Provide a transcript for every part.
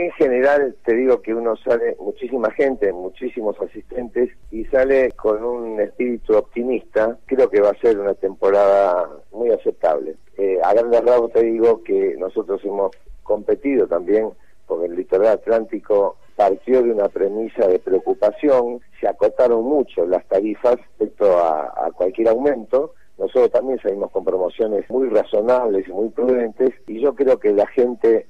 En general te digo que uno sale, muchísima gente, muchísimos asistentes y sale con un espíritu optimista. Creo que va a ser una temporada muy aceptable. Eh, a grandes rasgos te digo que nosotros hemos competido también porque el litoral atlántico partió de una premisa de preocupación, se acotaron mucho las tarifas respecto a cualquier aumento nosotros también salimos con promociones muy razonables y muy prudentes y yo creo que la gente a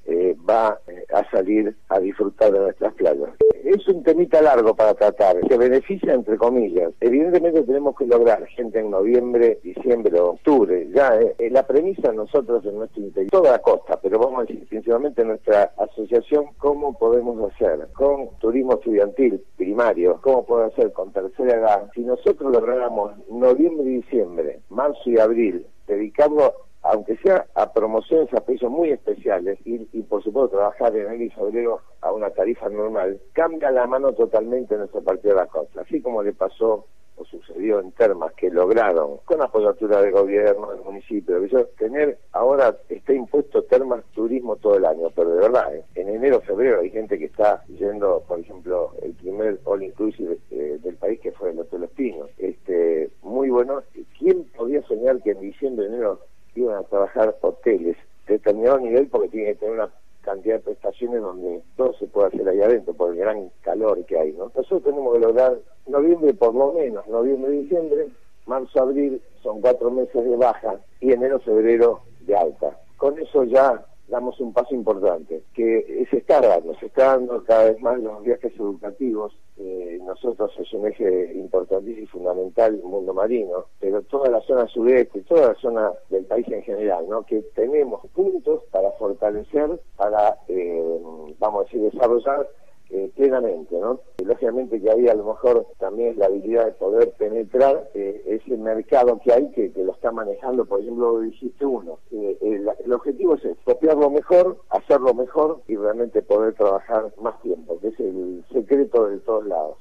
salir a disfrutar de nuestras playas. Es un temita largo para tratar, que beneficia entre comillas. Evidentemente tenemos que lograr gente en noviembre, diciembre o octubre. Ya eh, la premisa nosotros en nuestro interior, toda la costa, pero vamos a decir principalmente nuestra asociación, cómo podemos hacer con turismo estudiantil primario, cómo podemos hacer con tercera edad. Si nosotros lográramos noviembre diciembre, marzo y abril, dedicando, aunque sea a promociones a precios muy especiales y, por supuesto trabajar en enero y febrero a una tarifa normal, cambia la mano totalmente en nuestro partido de la costa, así como le pasó o sucedió en Termas, que lograron, con apoyatura del gobierno, del municipio, tener, ahora está impuesto Termas turismo todo el año, pero de verdad, ¿eh? en enero, febrero hay gente que está yendo, por ejemplo, el primer all inclusive eh, del país que fue el Hotel Los Pinos, este, muy bueno, ¿quién podía soñar que en diciembre, enero iban a trabajar hoteles de determinado nivel porque tiene que tener una cantidad de prestaciones donde todo se puede hacer ahí adentro por el gran calor que hay, ¿no? Nosotros tenemos que lograr noviembre por lo menos, noviembre, diciembre, marzo, abril son cuatro meses de baja y enero, febrero de alta. Con eso ya damos un paso importante, que se está dando, se está dando cada vez más los viajes educativos. Eh, nosotros es un eje importantísimo y fundamental el mundo marino, pero toda la zona sudeste, toda la zona del país en general, ¿no? que tenemos puntos para fortalecer, para, eh, vamos a decir, desarrollar eh, plenamente, ¿no? lógicamente que ahí a lo mejor también la habilidad de poder penetrar eh, ese mercado que hay que, lo está manejando, por ejemplo, lo dijiste uno. Eh, el, objetivo es copiarlo mejor, hacerlo mejor y realmente poder trabajar más tiempo, que es el secreto de todos lados.